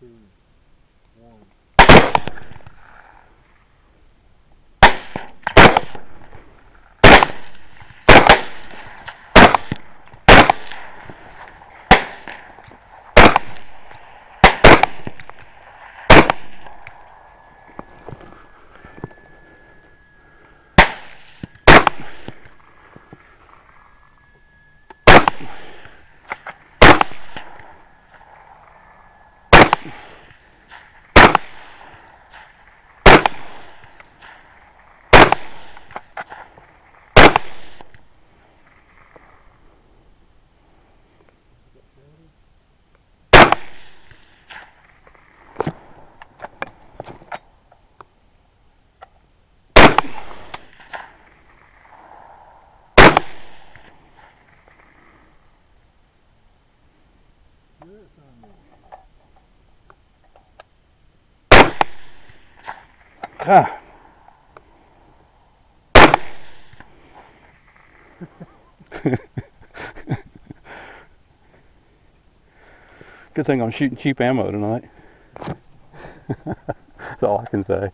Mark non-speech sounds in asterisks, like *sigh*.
two, one. Ah. *laughs* Good thing I'm shooting cheap ammo tonight. *laughs* That's all I can say.